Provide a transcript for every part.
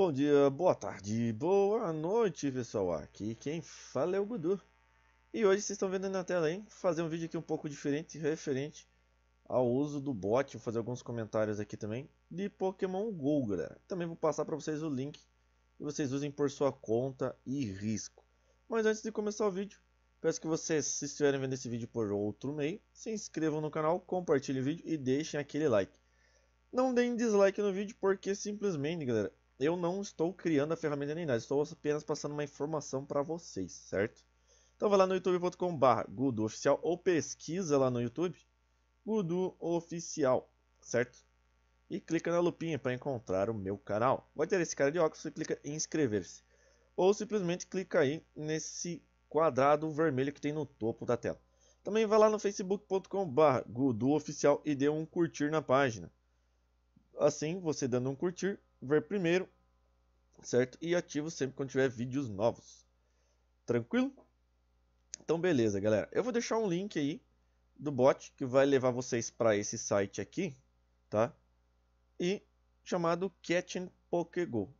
Bom dia, boa tarde, boa noite, pessoal. Aqui quem fala é o Gudu. E hoje vocês estão vendo na tela aí, fazer um vídeo aqui um pouco diferente, referente ao uso do bot. Vou fazer alguns comentários aqui também de Pokémon GO, galera. Também vou passar para vocês o link que vocês usem por sua conta e risco. Mas antes de começar o vídeo, peço que vocês, se estiverem vendo esse vídeo por outro meio, se inscrevam no canal, compartilhem o vídeo e deixem aquele like. Não deem dislike no vídeo porque simplesmente, galera, eu não estou criando a ferramenta nem nada, estou apenas passando uma informação para vocês, certo? Então vai lá no youtube.com.br Oficial ou pesquisa lá no YouTube Gudu Oficial, certo? E clica na lupinha para encontrar o meu canal. Vai ter esse cara de óculos, você clica em inscrever-se. Ou simplesmente clica aí nesse quadrado vermelho que tem no topo da tela. Também vai lá no facebook.com.br Gudu Oficial e dê um curtir na página. Assim, você dando um curtir, ver primeiro, certo? E ativo sempre quando tiver vídeos novos. Tranquilo? Então beleza, galera. Eu vou deixar um link aí do bot que vai levar vocês para esse site aqui, tá? E chamado Catching Pokego.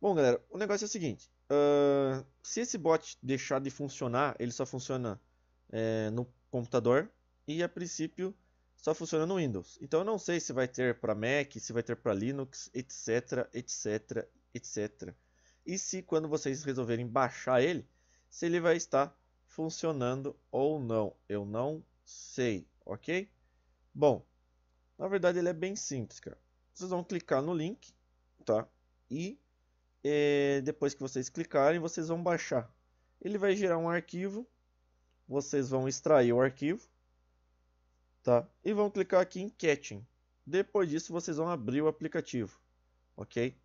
Bom, galera, o negócio é o seguinte. Uh, se esse bot deixar de funcionar, ele só funciona é, no computador e a princípio só funciona no Windows. Então eu não sei se vai ter para Mac, se vai ter para Linux, etc, etc, etc. E se quando vocês resolverem baixar ele, se ele vai estar funcionando ou não. Eu não sei, ok? Bom, na verdade ele é bem simples, cara. Vocês vão clicar no link, tá? E é, depois que vocês clicarem, vocês vão baixar. Ele vai gerar um arquivo. Vocês vão extrair o arquivo tá? E vão clicar aqui em Catching. Depois disso, vocês vão abrir o aplicativo, ok?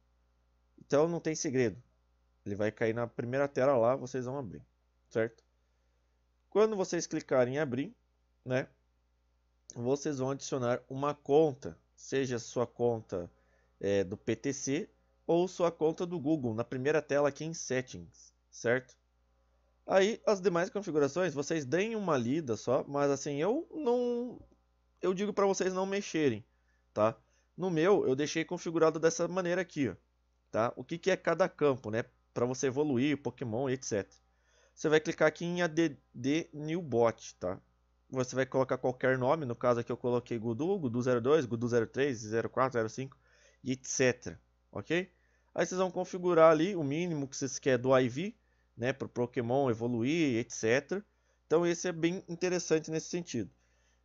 Então não tem segredo. Ele vai cair na primeira tela lá, vocês vão abrir, certo? Quando vocês clicarem em abrir, né? Vocês vão adicionar uma conta, seja sua conta é, do PTC ou sua conta do Google, na primeira tela aqui em Settings, certo? Aí as demais configurações vocês deem uma lida só, mas assim eu não eu digo para vocês não mexerem, tá? No meu eu deixei configurado dessa maneira aqui, ó, tá? O que, que é cada campo, né? Para você evoluir Pokémon, etc. Você vai clicar aqui em add new bot, tá? Você vai colocar qualquer nome, no caso aqui eu coloquei Gudu, Gudu02, Gudu03, 04, 05 e etc, ok? Aí vocês vão configurar ali o mínimo que vocês querem do IV né, para o Pokémon evoluir, etc. Então esse é bem interessante nesse sentido.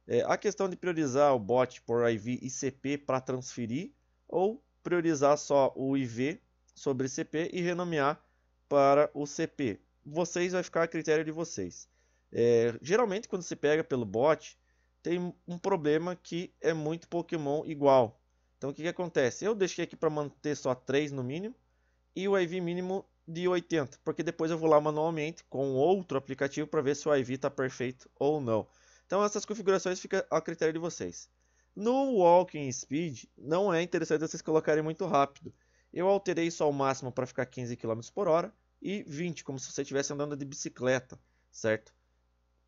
É, a questão de priorizar o bot por IV e CP para transferir ou priorizar só o IV sobre CP e renomear para o CP. Vocês vai ficar a critério de vocês. É, geralmente quando se pega pelo bot tem um problema que é muito Pokémon igual. Então o que, que acontece? Eu deixei aqui para manter só 3 no mínimo e o IV mínimo de 80, porque depois eu vou lá manualmente com outro aplicativo para ver se o IV está perfeito ou não. Então essas configurações ficam a critério de vocês. No Walking Speed não é interessante vocês colocarem muito rápido. Eu alterei só o máximo para ficar 15 km por hora e 20, como se você estivesse andando de bicicleta, certo?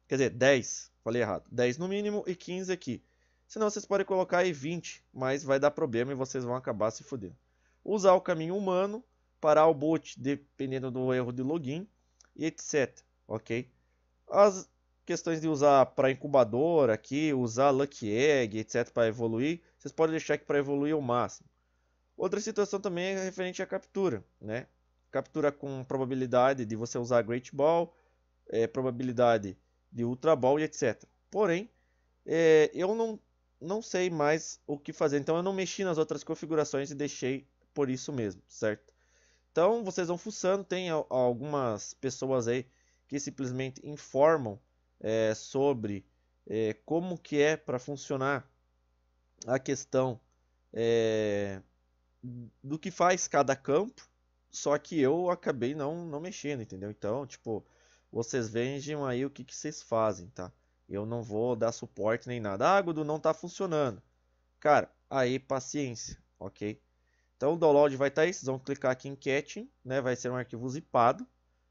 Quer dizer, 10, falei errado. 10 no mínimo e 15 aqui. Senão vocês podem colocar aí 20, mas vai dar problema e vocês vão acabar se fudendo. Usar o caminho humano parar o boot dependendo do erro de login e etc, ok? As questões de usar para incubador aqui, usar Lucky Egg, etc para evoluir, vocês podem deixar aqui para evoluir ao máximo. Outra situação também é referente à captura, né? Captura com probabilidade de você usar Great Ball, é, probabilidade de Ultra Ball e etc. Porém, é, eu não, não sei mais o que fazer, então eu não mexi nas outras configurações e deixei por isso mesmo, certo? Então vocês vão fuçando, tem algumas pessoas aí que simplesmente informam é, sobre é, como que é para funcionar a questão é, do que faz cada campo, só que eu acabei não, não mexendo, entendeu? Então, tipo, vocês vejam aí o que, que vocês fazem, tá? Eu não vou dar suporte nem nada. Ah, Gudu, não está funcionando. Cara, aí paciência, ok? Então o download vai estar tá aí, vocês vão clicar aqui em Catching, né? Vai ser um arquivo zipado.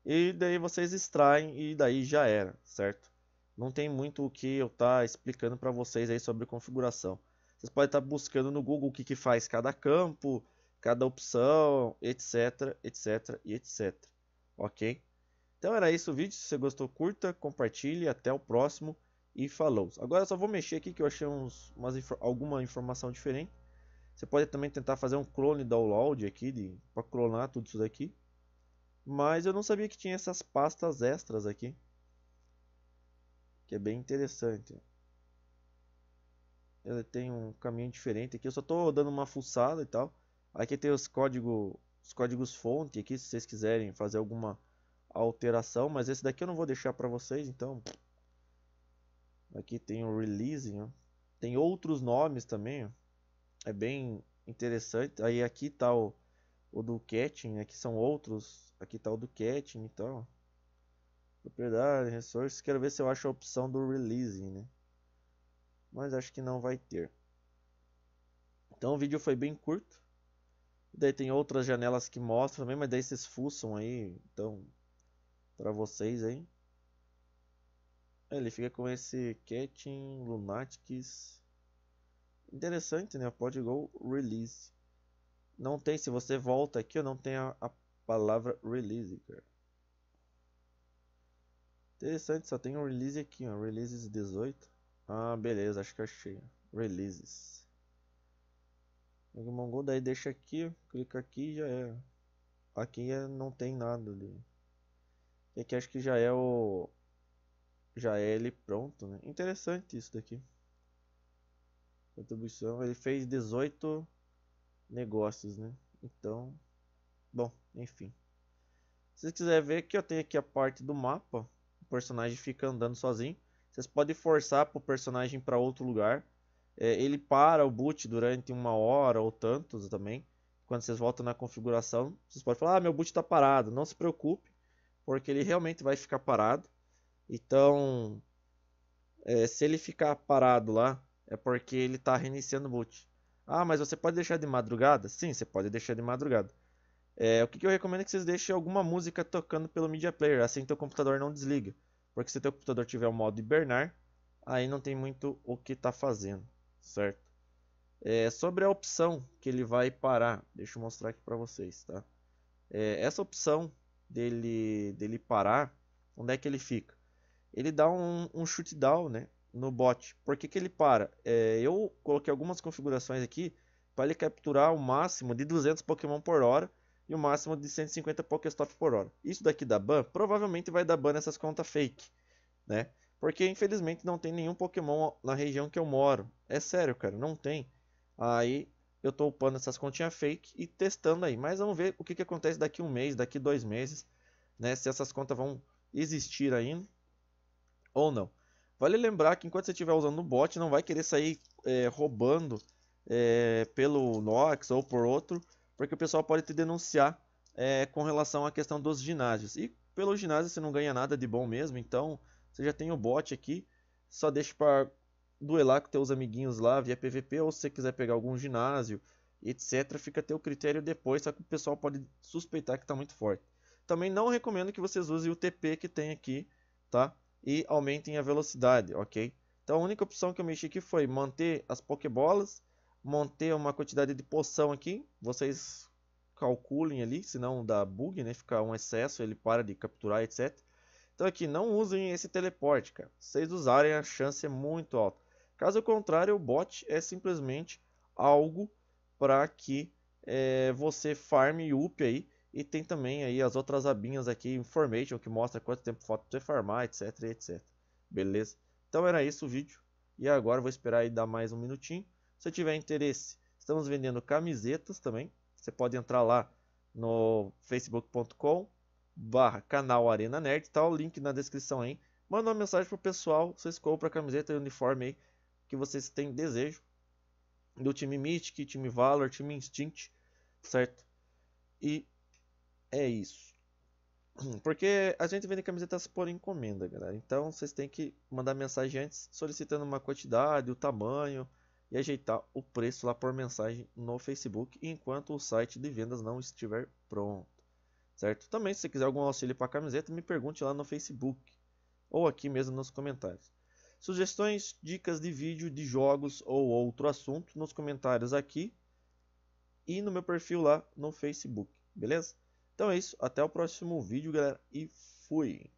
E daí vocês extraem e daí já era, certo? Não tem muito o que eu estar tá explicando para vocês aí sobre configuração. Vocês podem estar tá buscando no Google o que, que faz cada campo, cada opção, etc, etc e etc. Ok? Então era isso o vídeo. Se você gostou, curta, compartilhe. Até o próximo e falou. Agora eu só vou mexer aqui que eu achei uns, umas, alguma informação diferente. Você pode também tentar fazer um clone download aqui para clonar tudo isso daqui. Mas eu não sabia que tinha essas pastas extras aqui. Que é bem interessante. Ele tem um caminho diferente aqui. Eu só estou dando uma fuçada e tal. Aqui tem os códigos, os códigos fonte aqui, se vocês quiserem fazer alguma alteração. Mas esse daqui eu não vou deixar para vocês, então... Aqui tem o release, ó. Tem outros nomes também, ó. É bem interessante. Aí aqui tá o, o do catching, aqui são outros. Aqui tá o do catching, então. Propriedade, resources. Quero ver se eu acho a opção do releasing, né? Mas acho que não vai ter. Então o vídeo foi bem curto. Daí tem outras janelas que mostram também, mas daí vocês fuçam aí, então, para vocês aí. Ele fica com esse Catching Lunatics. Interessante, né? Pode go release. Não tem, se você volta aqui, eu não tem a, a palavra release, cara. Interessante, só tem um release aqui, ó. Releases 18. Ah, beleza, acho que achei. Releases. Mongo, daí deixa aqui, clica aqui e já é. Aqui é, não tem nada ali. E aqui acho que já é o. Já é ele pronto, né? Interessante isso daqui. Contribuição, ele fez 18 negócios, né? Então, bom, enfim. Se vocês quiserem ver que eu tenho aqui a parte do mapa, o personagem fica andando sozinho. Vocês podem forçar o personagem para outro lugar. É, ele para o boot durante uma hora ou tantos também. Quando vocês voltam na configuração, vocês podem falar: ah, meu boot está parado. Não se preocupe, porque ele realmente vai ficar parado. Então, é, se ele ficar parado lá, é porque ele está reiniciando o boot. Ah, mas você pode deixar de madrugada? Sim, você pode deixar de madrugada. É, o que, que eu recomendo é que vocês deixem alguma música tocando pelo Media Player, assim teu computador não desliga. Porque se teu computador tiver o modo hibernar, aí não tem muito o que está fazendo, certo? É, sobre a opção que ele vai parar, deixa eu mostrar aqui para vocês, tá? É, essa opção dele, dele parar, onde é que ele fica? Ele dá um, um shoot down, né? no bot. Por que, que ele para? É, eu coloquei algumas configurações aqui para ele capturar o máximo de 200 Pokémon por hora e o máximo de 150 Pokéstop por hora. Isso daqui da ban provavelmente vai dar ban nessas contas fake, né? Porque infelizmente não tem nenhum Pokémon na região que eu moro. É sério, cara, não tem. Aí eu estou upando essas continhas fake e testando aí. Mas vamos ver o que, que acontece daqui um mês, daqui dois meses, né? Se essas contas vão existir ainda ou não. Vale lembrar que enquanto você estiver usando o bot, não vai querer sair é, roubando é, pelo Nox ou por outro, porque o pessoal pode te denunciar é, com relação à questão dos ginásios. E pelo ginásio você não ganha nada de bom mesmo, então você já tem o bot aqui, só deixa para duelar com teus amiguinhos lá via PVP, ou se você quiser pegar algum ginásio, etc, fica a teu critério depois, só que o pessoal pode suspeitar que está muito forte. Também não recomendo que vocês usem o TP que tem aqui, tá? e aumentem a velocidade, ok? Então a única opção que eu mexi aqui foi manter as Pokébolas, manter uma quantidade de poção aqui, vocês calculem ali, senão dá bug, né? Fica um excesso, ele para de capturar, etc. Então aqui, não usem esse teleporte, cara. Se vocês usarem, a chance é muito alta. Caso contrário, o bot é simplesmente algo para que é, você farme e up aí e tem também aí as outras abinhas aqui, Information, que mostra quanto tempo falta você farmar, etc, etc. Beleza? Então era isso o vídeo. E agora vou esperar aí dar mais um minutinho. Se tiver interesse, estamos vendendo camisetas também. Você pode entrar lá no facebook.com barra canal Arena Nerd, tá o link na descrição aí. Manda uma mensagem pro pessoal, vocês compram a camiseta e uniforme aí que vocês têm desejo. Do time Mystic, time Valor, time Instinct, certo? E é isso. Porque a gente vende camisetas por encomenda, galera. Então vocês têm que mandar mensagem antes solicitando uma quantidade, o tamanho e ajeitar o preço lá por mensagem no Facebook enquanto o site de vendas não estiver pronto. Certo? Também se você quiser algum auxílio para camiseta, me pergunte lá no Facebook ou aqui mesmo nos comentários. Sugestões, dicas de vídeo, de jogos ou outro assunto nos comentários aqui e no meu perfil lá no Facebook, beleza? Então é isso, até o próximo vídeo, galera, e fui!